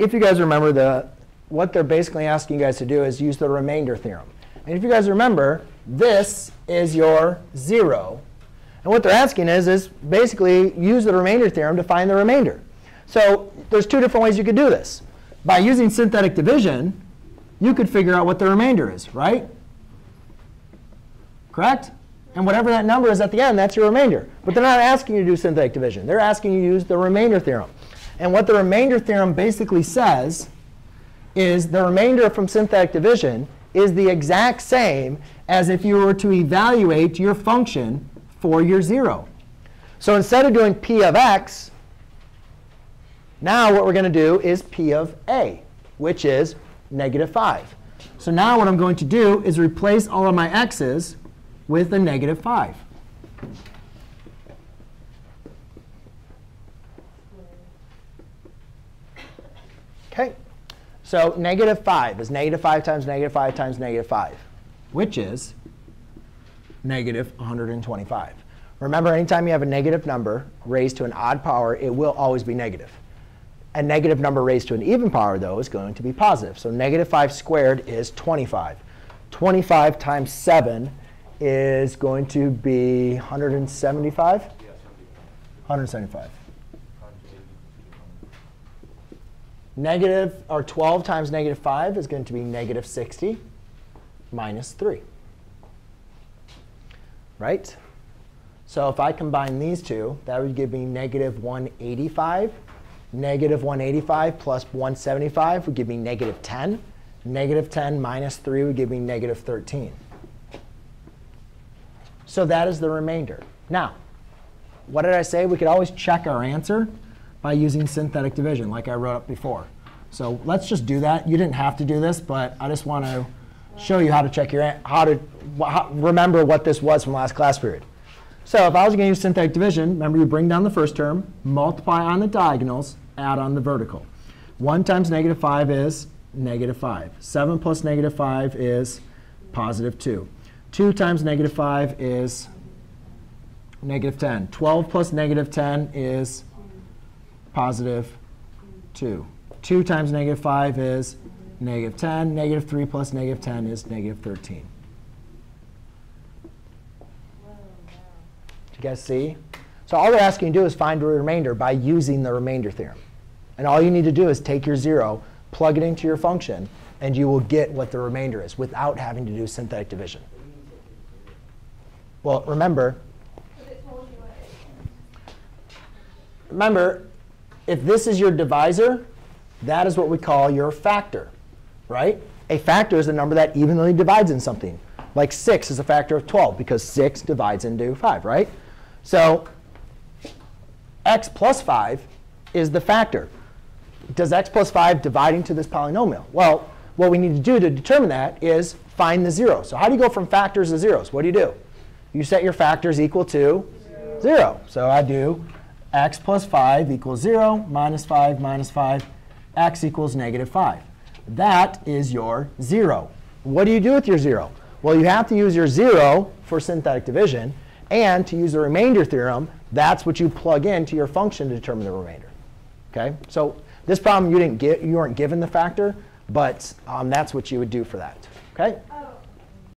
if you guys remember, the what they're basically asking you guys to do is use the remainder theorem. And if you guys remember, this is your 0. And what they're asking is, is basically use the remainder theorem to find the remainder. So there's two different ways you could do this. By using synthetic division, you could figure out what the remainder is, right? Correct? And whatever that number is at the end, that's your remainder. But they're not asking you to do synthetic division. They're asking you to use the remainder theorem. And what the remainder theorem basically says is the remainder from synthetic division is the exact same as if you were to evaluate your function for your 0. So instead of doing p of x, now what we're going to do is p of a, which is negative 5. So now what I'm going to do is replace all of my x's with a negative 5. OK. So negative 5 is negative 5 times negative 5 times negative 5, which is negative 125. Remember, anytime you have a negative number raised to an odd power, it will always be negative. A negative number raised to an even power, though, is going to be positive. So negative 5 squared is 25. 25 times 7 is going to be 175? 175. Negative, or 12 times negative 5 is going to be negative 60 minus 3. Right? So if I combine these two, that would give me negative 185. Negative 185 plus 175 would give me negative 10. Negative 10 minus 3 would give me negative 13. So that is the remainder. Now, what did I say? We could always check our answer by using synthetic division, like I wrote up before. So let's just do that. You didn't have to do this, but I just want to show you how to check your how to how, remember what this was from last class period. So if I was going to use synthetic division, remember you bring down the first term, multiply on the diagonals, add on the vertical. 1 times negative 5 is negative 5. 7 plus negative 5 is positive 2. 2 times negative 5 is negative 10. 12 plus negative 10 is positive 2. 2 times negative 5 is negative 10. Negative 3 plus negative 10 is negative 13. Do you guys see? So all they're asking you to do is find a remainder by using the remainder theorem. And all you need to do is take your 0, plug it into your function, and you will get what the remainder is without having to do synthetic division. Well, remember, remember, if this is your divisor, that is what we call your factor, right? A factor is a number that evenly divides in something. Like 6 is a factor of 12 because 6 divides into 5, right? So x plus 5 is the factor. Does x plus 5 divide into this polynomial? Well, what we need to do to determine that is find the 0. So how do you go from factors to zeros? What do you do? You set your factors equal to 0. 0. So I do x plus 5 equals 0, minus 5, minus 5, x equals negative 5. That is your 0. What do you do with your 0? Well, you have to use your 0 for synthetic division. And to use the remainder theorem, that's what you plug into your function to determine the remainder. Okay? So this problem, you, didn't get, you weren't given the factor, but um, that's what you would do for that. Okay? Uh,